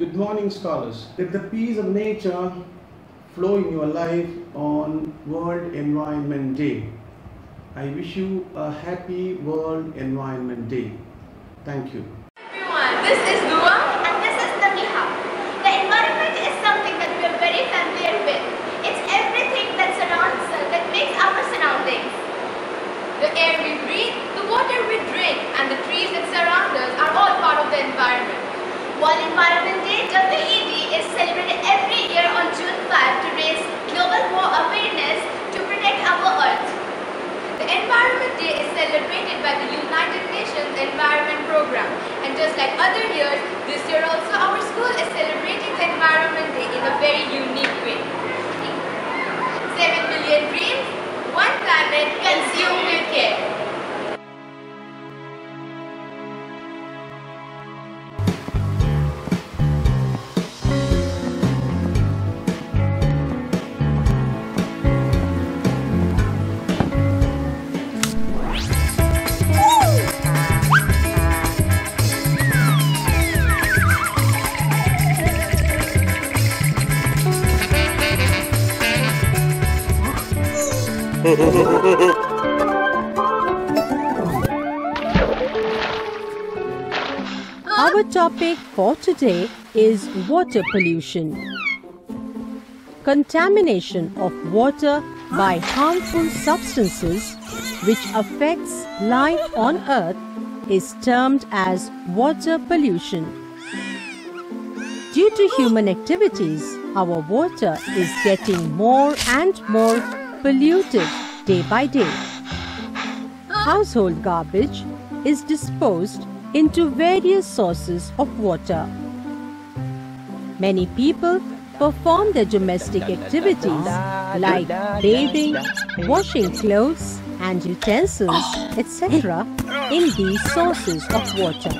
Good morning, scholars. Let the peace of nature flow in your life on World Environment Day. I wish you a happy World Environment Day. Thank you. everyone, this is Our topic for today is water pollution. Contamination of water by harmful substances which affects life on earth is termed as water pollution. Due to human activities, our water is getting more and more polluted day by day. Household garbage is disposed into various sources of water. Many people perform their domestic activities like bathing, washing clothes and utensils, etc. in these sources of water.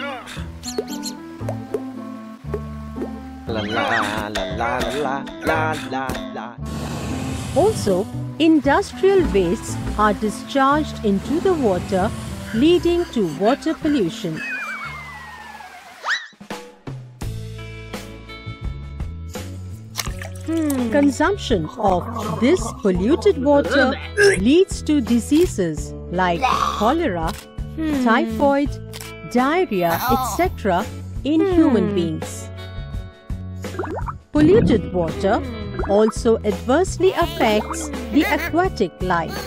La la la la la la la la. Also, industrial wastes are discharged into the water, leading to water pollution. Consumption of this polluted water leads to diseases like cholera, typhoid, diarrhea, etc. in human hmm. beings. Polluted water also adversely affects the aquatic life.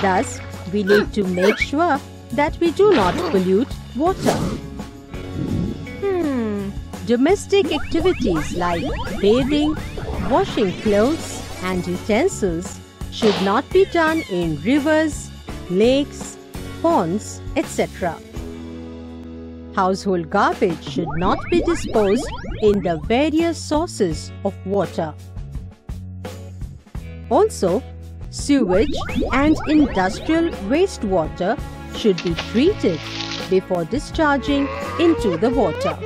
Thus, we need to make sure that we do not pollute water. Hmm. Domestic activities like bathing, washing clothes, and utensils should not be done in rivers, lakes, ponds, etc. Household garbage should not be disposed in the various sources of water. Also, sewage and industrial wastewater should be treated before discharging into the water.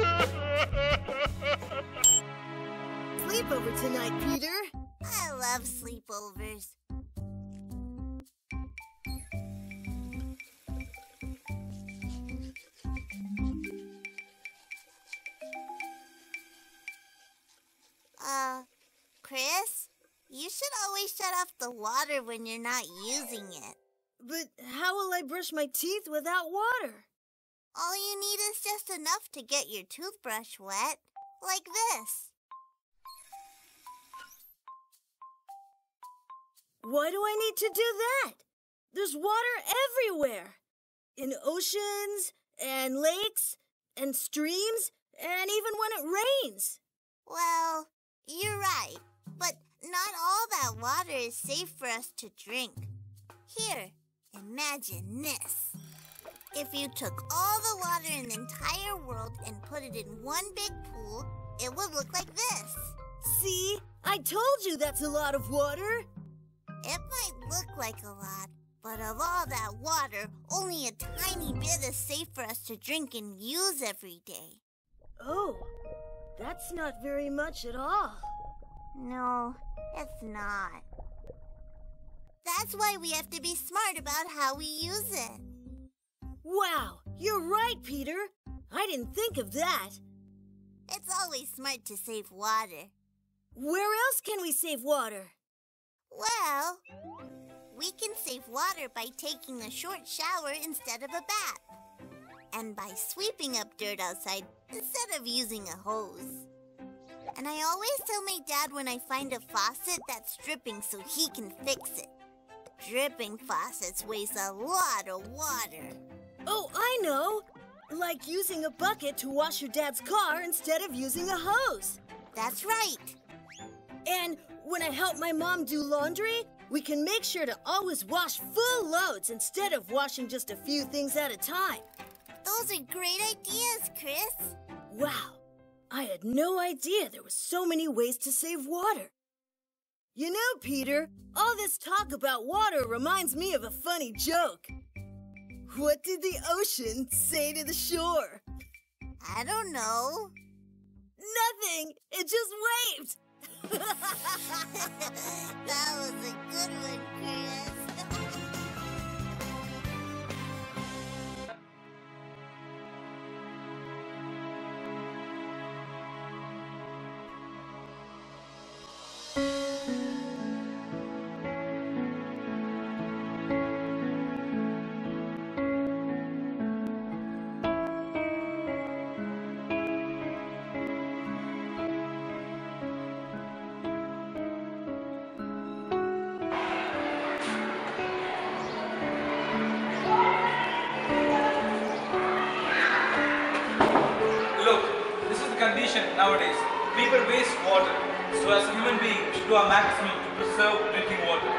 Sleepover tonight, Peter. I love sleepovers. Chris, you should always shut off the water when you're not using it. But how will I brush my teeth without water? All you need is just enough to get your toothbrush wet, like this. Why do I need to do that? There's water everywhere. In oceans and lakes and streams and even when it rains. Well, you're right, but not all that water is safe for us to drink. Here, imagine this. If you took all the water in the entire world and put it in one big pool, it would look like this. See? I told you that's a lot of water. It might look like a lot, but of all that water, only a tiny bit is safe for us to drink and use every day. Oh, that's not very much at all. No, it's not. That's why we have to be smart about how we use it. Wow, you're right, Peter. I didn't think of that. It's always smart to save water. Where else can we save water? Well, we can save water by taking a short shower instead of a bath. And by sweeping up dirt outside instead of using a hose. And I always tell my dad when I find a faucet that's dripping so he can fix it. Dripping faucets waste a lot of water. Oh, I know! Like using a bucket to wash your dad's car instead of using a hose. That's right. And when I help my mom do laundry, we can make sure to always wash full loads instead of washing just a few things at a time. Those are great ideas, Chris. Wow, I had no idea there were so many ways to save water. You know, Peter, all this talk about water reminds me of a funny joke. What did the ocean say to the shore? I don't know. Nothing! It just waved! that was a good one, Chris. Nowadays. People waste water. So as a human being, we should do our maximum to preserve drinking water.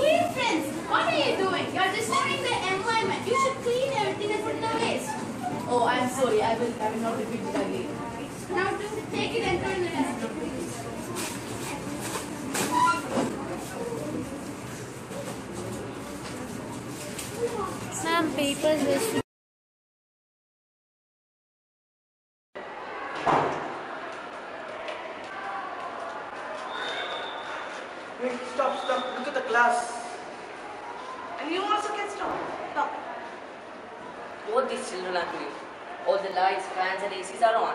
Hey friends, what are you doing? You're destroying the environment. You should clean everything and put it away. Oh, I'm sorry. I will, I will not repeat it again. Now to take it and throw in the dustbin. Some people wish Hey, stop, stop. Look at the class. And you also can stop. Stop. Both these children are doing. All the lights, fans and ACs are on.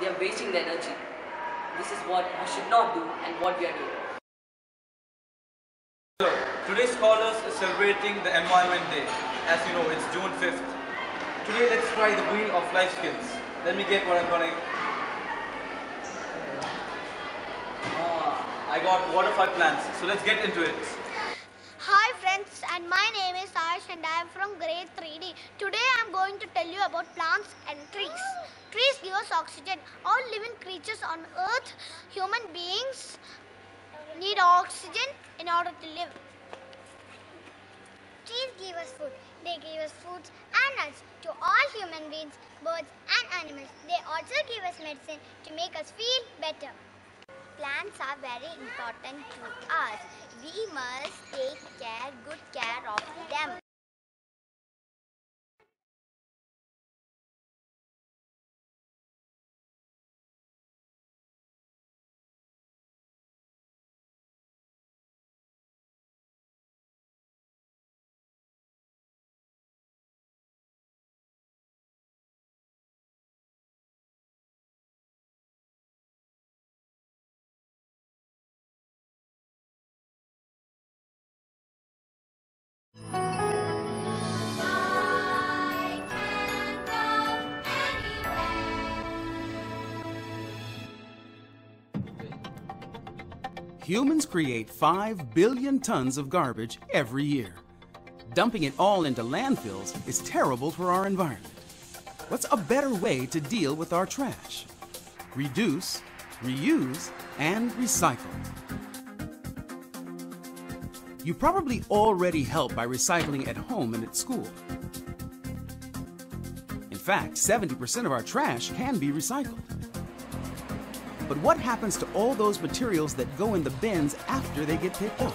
They are wasting their energy. This is what we should not do and what we are doing. So, today's scholars is celebrating the Environment Day. As you know, it's June 5th. Today, let's try the wheel of life skills. Let me get what I'm gonna. Ah, I got waterfall plants. So let's get into it. Hi friends, and my name is Ash and I am from grade 3D. Today I am going to tell you about plants and trees. Trees give us oxygen. All living creatures on earth, human beings, need oxygen in order to live. Trees give us food. They give us fruits and nuts to all human beings, birds and animals. They also give us medicine to make us feel better. Plants are very important to us. We must take care, good care of them. Humans create 5 billion tons of garbage every year. Dumping it all into landfills is terrible for our environment. What's a better way to deal with our trash? Reduce, reuse, and recycle. You probably already help by recycling at home and at school. In fact, 70% of our trash can be recycled. But what happens to all those materials that go in the bins after they get picked up?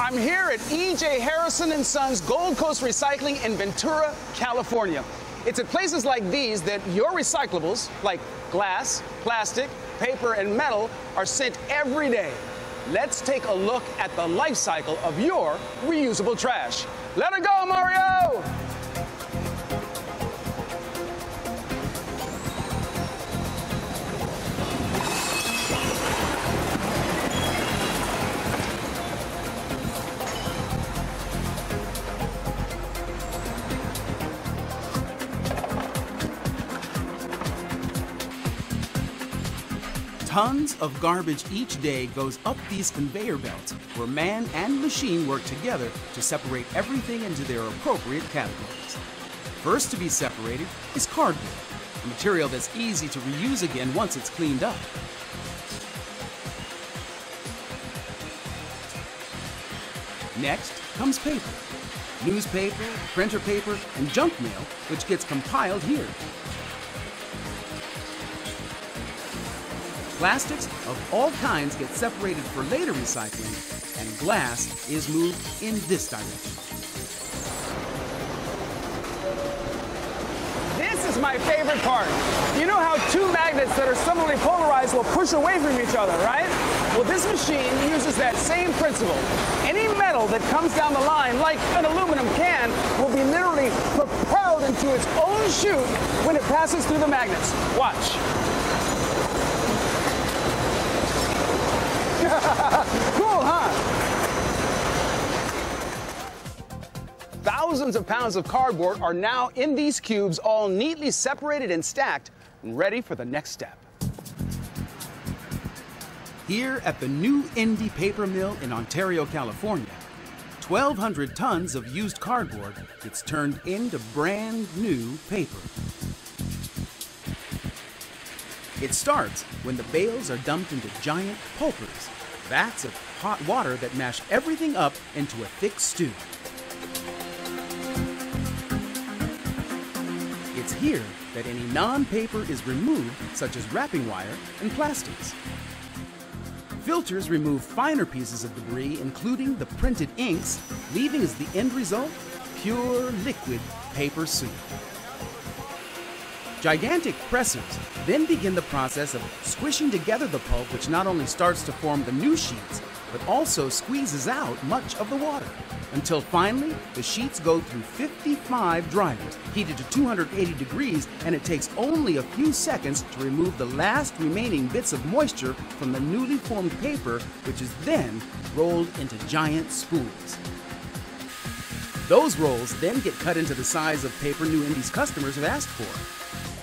I'm here at E.J. Harrison and Sons Gold Coast Recycling in Ventura, California. It's at places like these that your recyclables, like glass, plastic, paper, and metal, are sent every day. Let's take a look at the life cycle of your reusable trash. Let it go, Mario! Tons of garbage each day goes up these conveyor belts where man and machine work together to separate everything into their appropriate categories. First to be separated is cardboard, a material that's easy to reuse again once it's cleaned up. Next comes paper. Newspaper, printer paper, and junk mail, which gets compiled here. Plastics of all kinds get separated for later recycling, and glass is moved in this direction. This is my favorite part. You know how two magnets that are similarly polarized will push away from each other, right? Well, this machine uses that same principle. Any metal that comes down the line, like an aluminum can, will be literally propelled into its own chute when it passes through the magnets. Watch. Cool, huh? Thousands of pounds of cardboard are now in these cubes, all neatly separated and stacked, ready for the next step. Here at the new Indy Paper Mill in Ontario, California, 1,200 tons of used cardboard gets turned into brand new paper. It starts when the bales are dumped into giant pulpers, vats of hot water that mash everything up into a thick stew. It's here that any non-paper is removed, such as wrapping wire and plastics. Filters remove finer pieces of debris, including the printed inks, leaving as the end result pure liquid paper soup. Gigantic pressers then begin the process of squishing together the pulp, which not only starts to form the new sheets, but also squeezes out much of the water. Until finally, the sheets go through 55 dryers, heated to 280 degrees, and it takes only a few seconds to remove the last remaining bits of moisture from the newly formed paper, which is then rolled into giant spools. Those rolls then get cut into the size of paper New Indies customers have asked for.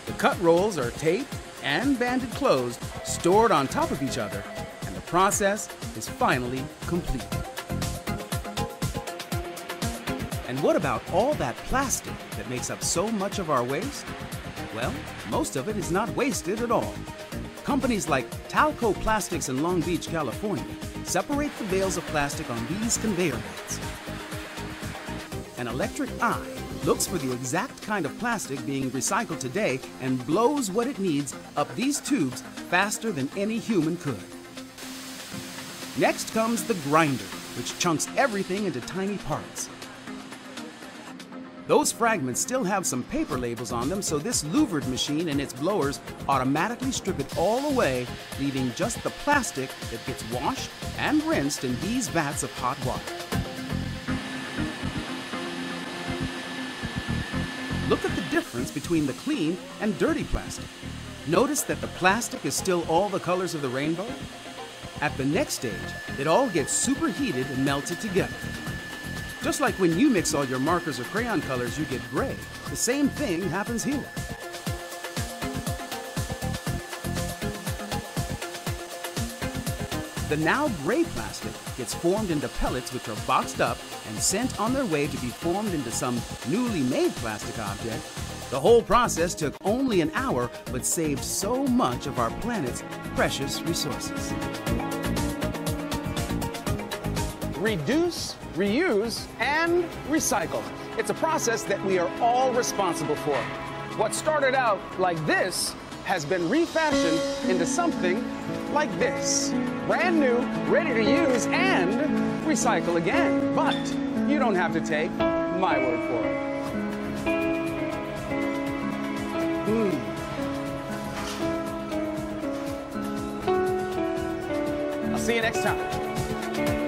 The cut rolls are taped and banded closed, stored on top of each other, and the process is finally complete. And what about all that plastic that makes up so much of our waste? Well, most of it is not wasted at all. Companies like Talco Plastics in Long Beach, California, separate the bales of plastic on these conveyor belts. An electric eye looks for the exact kind of plastic being recycled today and blows what it needs up these tubes faster than any human could. Next comes the grinder, which chunks everything into tiny parts. Those fragments still have some paper labels on them, so this louvered machine and its blowers automatically strip it all away, leaving just the plastic that gets washed and rinsed in these vats of hot water. Between the clean and dirty plastic. Notice that the plastic is still all the colors of the rainbow? At the next stage, it all gets superheated and melted together. Just like when you mix all your markers or crayon colors, you get gray. The same thing happens here. The now gray plastic gets formed into pellets which are boxed up and sent on their way to be formed into some newly made plastic object. The whole process took only an hour but saved so much of our planet's precious resources. reduce, reuse, and recycle. It's a process that we are all responsible for. What started out like this has been refashioned into something like this. Brand new, ready to use, and recycle again. But you don't have to take my word for it. See you next time.